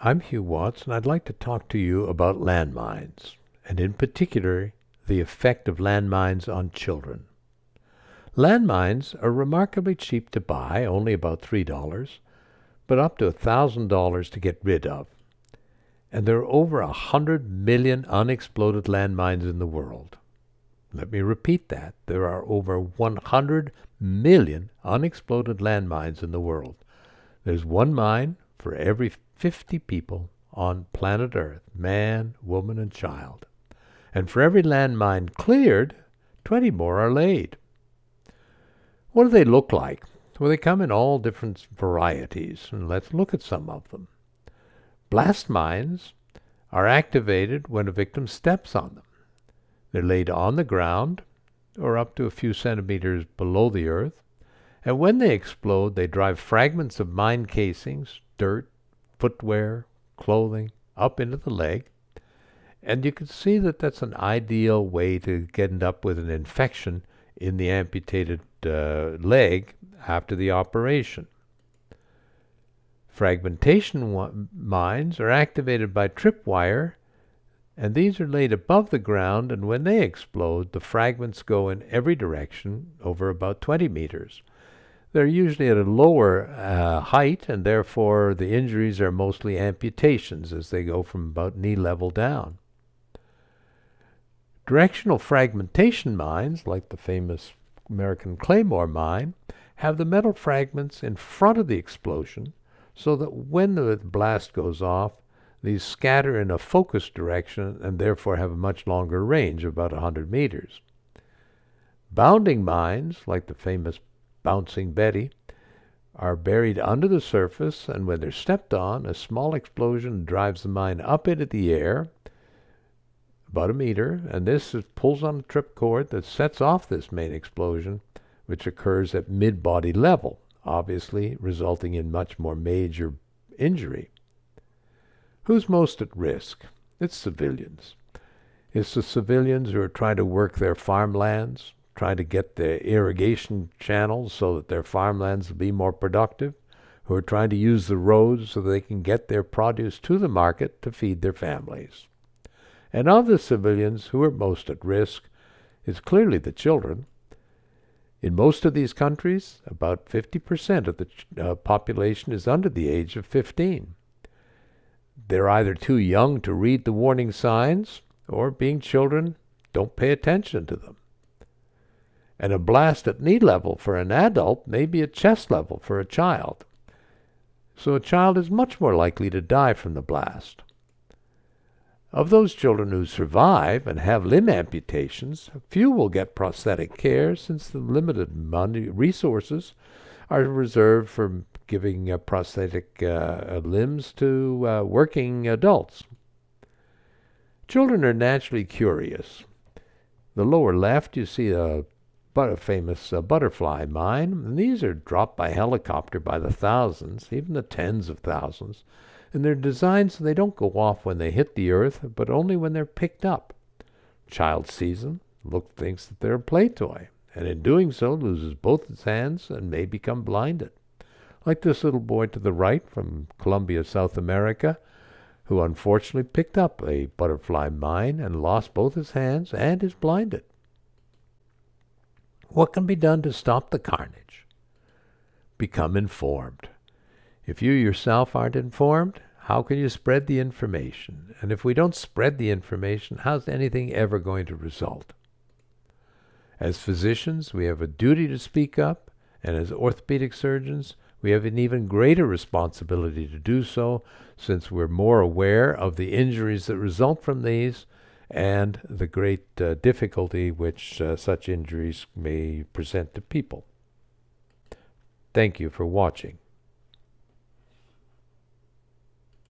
I'm Hugh Watts, and I'd like to talk to you about landmines, and in particular, the effect of landmines on children. Landmines are remarkably cheap to buy, only about $3, but up to $1,000 to get rid of. And there are over a 100 million unexploded landmines in the world. Let me repeat that. There are over 100 million unexploded landmines in the world. There's one mine for every 50 people on planet Earth man, woman, and child. And for every landmine cleared, 20 more are laid. What do they look like? Well, they come in all different varieties, and let's look at some of them. Blast mines are activated when a victim steps on them. They're laid on the ground or up to a few centimeters below the earth, and when they explode, they drive fragments of mine casings, dirt, footwear, clothing up into the leg. And you can see that that's an ideal way to end up with an infection in the amputated uh, leg after the operation. Fragmentation mines are activated by tripwire, and these are laid above the ground, and when they explode, the fragments go in every direction over about 20 meters. They're usually at a lower uh, height, and therefore the injuries are mostly amputations as they go from about knee level down. Directional fragmentation mines, like the famous American Claymore mine, have the metal fragments in front of the explosion so that when the blast goes off, these scatter in a focused direction and therefore have a much longer range, about 100 meters. Bounding mines, like the famous Bouncing Betty, are buried under the surface, and when they're stepped on, a small explosion drives the mine up into the air, about a meter, and this is, pulls on a trip cord that sets off this main explosion, which occurs at mid body level, obviously resulting in much more major injury. Who's most at risk? It's civilians. It's the civilians who are trying to work their farmlands, trying to get the irrigation channels so that their farmlands will be more productive, who are trying to use the roads so they can get their produce to the market to feed their families. And of the civilians who are most at risk is clearly the children, in most of these countries, about 50% of the uh, population is under the age of 15. They're either too young to read the warning signs, or being children, don't pay attention to them. And a blast at knee level for an adult may be at chest level for a child. So a child is much more likely to die from the blast. Of those children who survive and have limb amputations, few will get prosthetic care since the limited money resources are reserved for giving uh, prosthetic uh, limbs to uh, working adults. Children are naturally curious. The lower left, you see a, but a famous uh, butterfly mine, and these are dropped by helicopter by the thousands, even the tens of thousands and they're designed so they don't go off when they hit the earth, but only when they're picked up. Child sees them, look thinks that they're a play toy, and in doing so loses both its hands and may become blinded. Like this little boy to the right from Colombia, South America, who unfortunately picked up a butterfly mine and lost both his hands and is blinded. What can be done to stop the carnage? Become informed. If you yourself aren't informed, how can you spread the information? And if we don't spread the information, how's anything ever going to result? As physicians, we have a duty to speak up, and as orthopedic surgeons, we have an even greater responsibility to do so since we're more aware of the injuries that result from these and the great uh, difficulty which uh, such injuries may present to people. Thank you for watching.